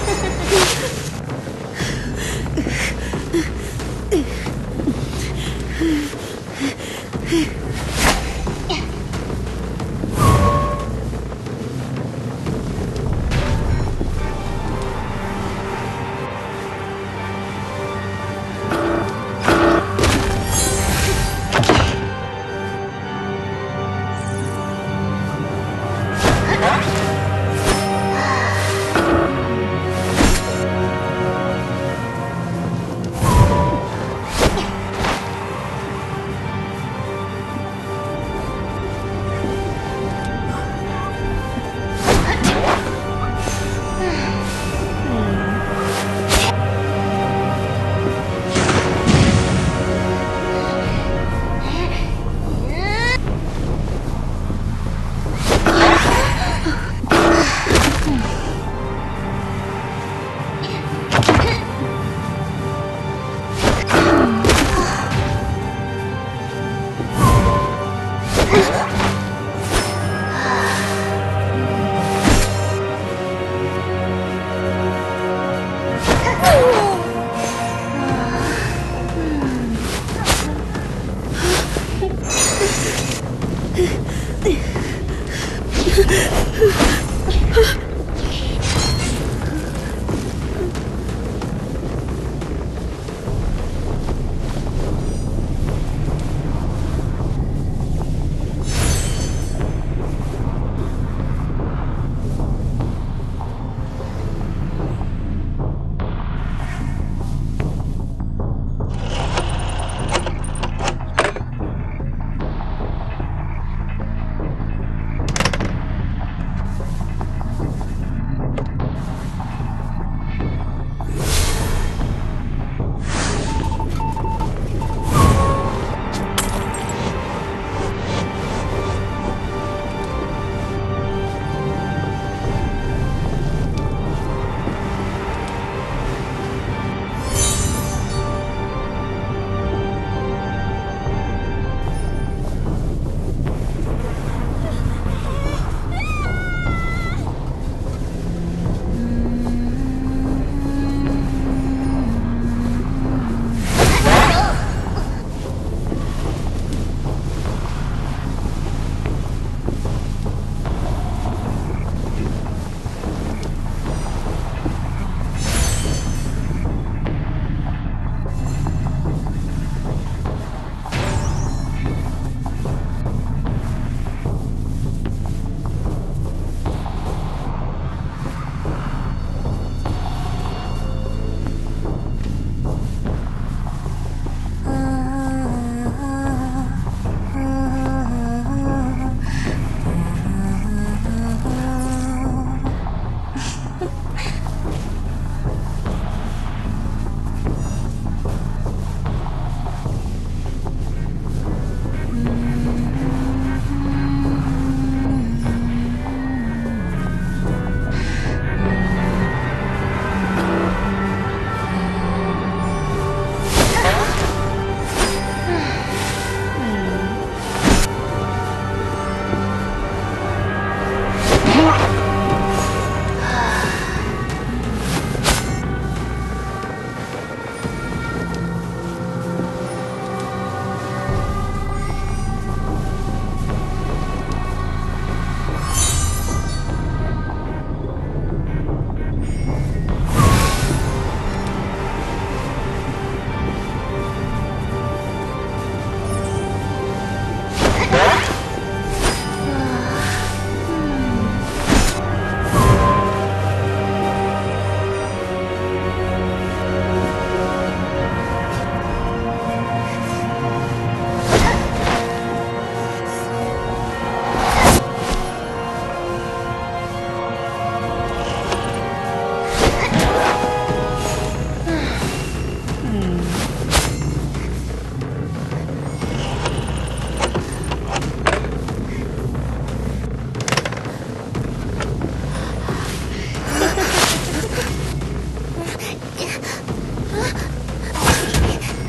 Ugh.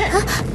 啊？